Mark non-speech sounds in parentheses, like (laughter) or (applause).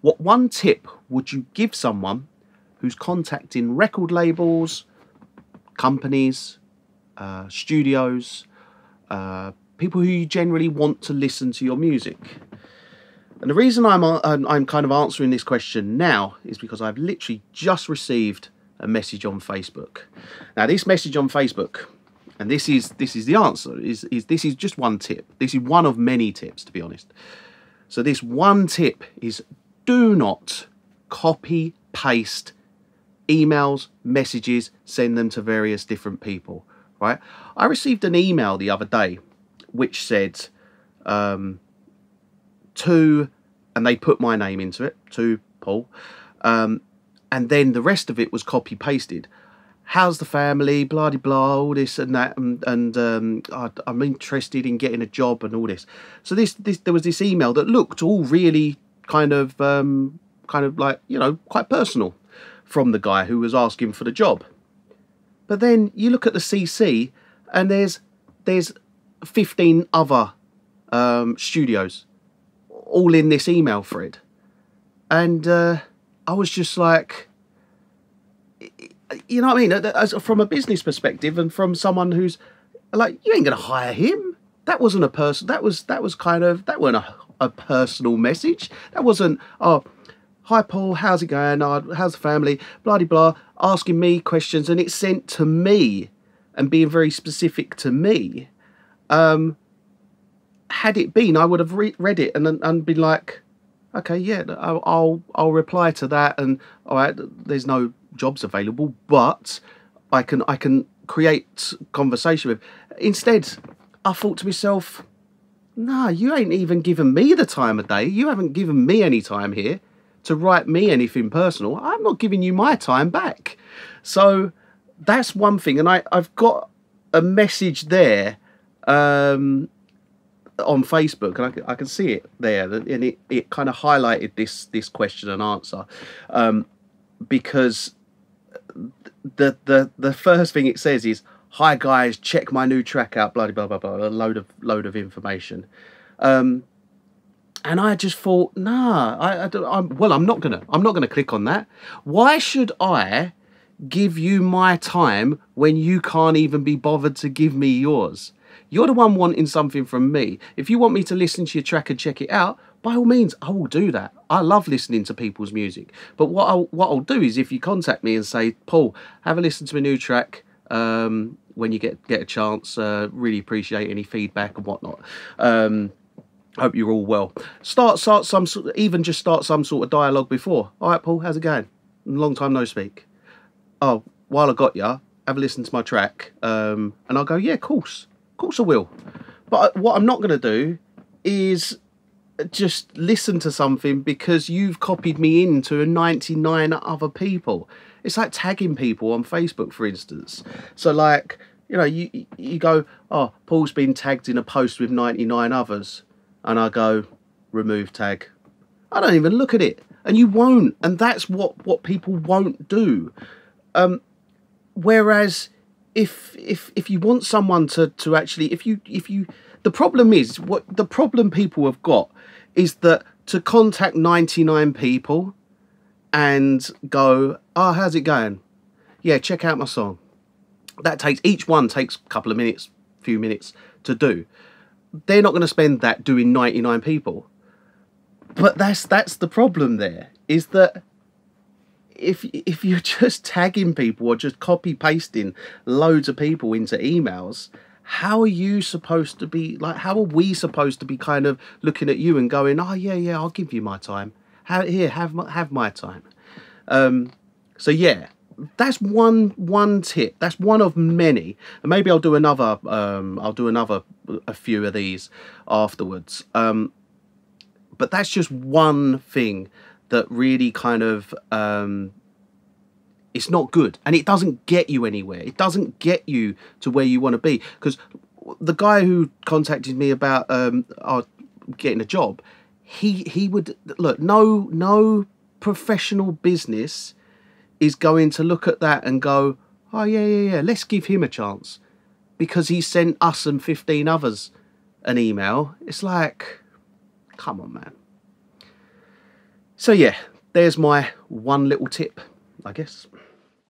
What one tip would you give someone who's contacting record labels, companies, uh, studios, uh, people who you generally want to listen to your music? And the reason I'm, uh, I'm I'm kind of answering this question now is because I've literally just received a message on Facebook. Now, this message on Facebook, and this is this is the answer. Is is this is just one tip? This is one of many tips, to be honest. So this one tip is do not copy paste emails, messages, send them to various different people. Right? I received an email the other day which said. Um, to, and they put my name into it, to Paul, um, and then the rest of it was copy pasted. How's the family? Blah blah blah, all this and that, and, and um, I, am interested in getting a job and all this. So this this there was this email that looked all really kind of um, kind of like you know quite personal from the guy who was asking for the job. But then you look at the CC and there's there's 15 other um, studios all in this email thread. And uh, I was just like, you know what I mean? As, from a business perspective and from someone who's like, you ain't to hire him. That wasn't a person. That was that was kind of that weren't a, a personal message. That wasn't oh, hi Paul, how's it going? Oh, how's the family? Blah blah. blah, Asking me questions, and it's sent to me, and being very specific to me. Um, had it been, I would have re- read it and and been like, okay, yeah, I'll I'll reply to that, and all right, there's no jobs available, but I can I can create conversation with. Instead, I thought to myself, nah, you ain't even given me the time of day. You haven't given me any time here to write me anything personal. I'm not giving you my time back. So that's one thing, and I I've got a message there um, on Facebook, and I can, I can see it there, and it, it kind of highlighted this this question and answer, um, because the the the first thing it says is, "Hi guys, check my new track out." Blah blah blah blah. A load of load of information, um, and I just thought, nah, I, I am well, I'm not gonna I'm not gonna click on that. Why should I? give you my time when you can't even be bothered to give me yours you're the one wanting something from me. If you want me to listen to your track and check it out, by all means, I will do that. I love listening to people's music. But what I'll what I'll do is if you contact me and say, Paul, have a listen to my new track um, when you get get a chance. Uh, really appreciate any feedback and whatnot. Um, hope you're all well. Start start some even just start some sort of dialogue before. All right, Paul, how's it going? Long time no speak. Oh, while I got ya, have a listen to my track, um, and I'll go, yeah, of course. Of course I will. But what I'm not going to do is just listen to something because you've copied me into 99 other people. It's like tagging people on Facebook, for instance. So, like, you know, you you go, oh, Paul's been tagged in a post with 99 others, and I go, remove tag. I don't even look at it, and you won't, and that's what what people won't do. Um, whereas if if if you want someone to to actually if you if you the problem is what the problem people have got is that to contact 99 people and go oh how's it going? Yeah check out my song. That takes each one takes a couple of minutes few minutes to do. They're not going to spend that doing 99 people. But that's that's the problem there is that if if you're (laughs) just tagging people or just copy pasting loads of people into emails how are you supposed to be like how are we supposed to be kind of looking at you and going oh yeah yeah i'll give you my time. Here have my, have my time. Um, so yeah that's one one tip. That's one of many. And maybe i'll do another um, i'll do another a few of these afterwards. Um, but that's just one thing that really kind of um, it's not good. And it doesn't get you anywhere. It doesn't get you to where you want to be. Because the guy who contacted me about um, getting a job he he would look no no professional business is going to look at that and go oh yeah yeah yeah let's give him a chance. Because he sent us and 15 others an email. It's like come on man. So yeah, there's my one little tip, I guess.